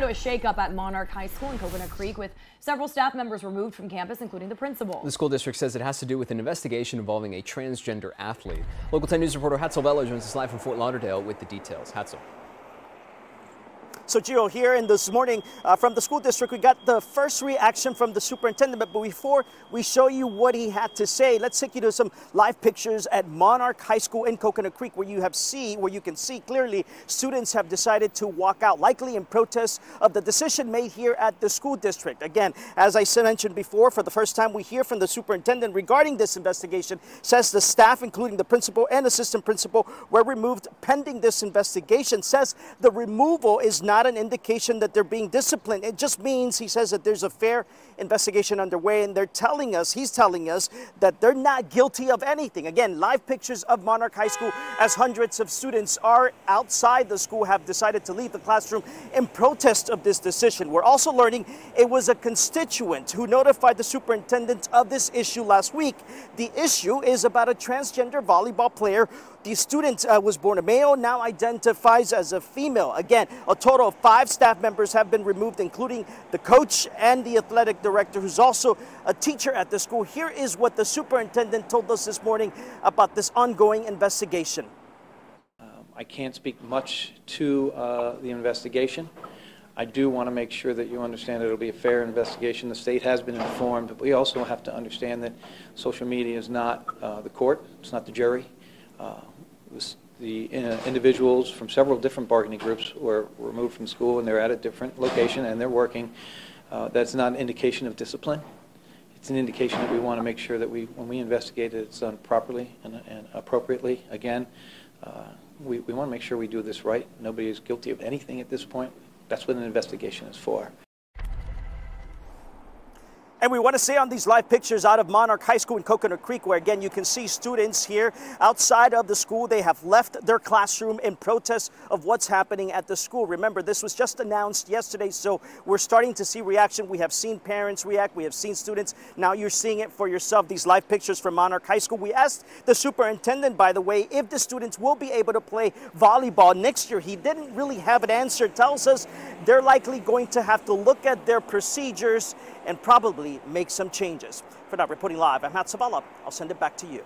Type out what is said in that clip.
To a shakeup at Monarch High School in Coconut Creek with several staff members removed from campus, including the principal. The school district says it has to do with an investigation involving a transgender athlete. Local 10 News reporter Hatzel Vela joins us live from Fort Lauderdale with the details. Hatzel. So, Gio, here in this morning uh, from the school district, we got the first reaction from the superintendent. But before we show you what he had to say, let's take you to some live pictures at Monarch High School in Coconut Creek, where you have see where you can see clearly students have decided to walk out, likely in protest of the decision made here at the school district. Again, as I mentioned before, for the first time we hear from the superintendent regarding this investigation. Says the staff, including the principal and assistant principal, were removed pending this investigation. Says the removal is not not an indication that they're being disciplined. It just means, he says, that there's a fair investigation underway, and they're telling us, he's telling us, that they're not guilty of anything. Again, live pictures of Monarch High School as hundreds of students are outside the school, have decided to leave the classroom in protest of this decision. We're also learning it was a constituent who notified the superintendent of this issue last week. The issue is about a transgender volleyball player the student uh, was born a male, now identifies as a female. Again, a total of five staff members have been removed, including the coach and the athletic director, who's also a teacher at the school. Here is what the superintendent told us this morning about this ongoing investigation. Um, I can't speak much to uh, the investigation. I do want to make sure that you understand that it'll be a fair investigation. The state has been informed, but we also have to understand that social media is not uh, the court, it's not the jury. Uh, the uh, individuals from several different bargaining groups were removed from school and they're at a different location and they're working. Uh, that's not an indication of discipline. It's an indication that we want to make sure that we, when we investigate it, it's done properly and, and appropriately. Again, uh, we, we want to make sure we do this right. Nobody is guilty of anything at this point. That's what an investigation is for. And we want to say on these live pictures out of Monarch High School in Coconut Creek, where again you can see students here outside of the school. They have left their classroom in protest of what's happening at the school. Remember, this was just announced yesterday, so we're starting to see reaction. We have seen parents react, we have seen students. Now you're seeing it for yourself, these live pictures from Monarch High School. We asked the superintendent, by the way, if the students will be able to play volleyball next year. He didn't really have an answer. Tells us they're likely going to have to look at their procedures and probably make some changes. For now, reporting live, I'm Hatzel Vela. I'll send it back to you.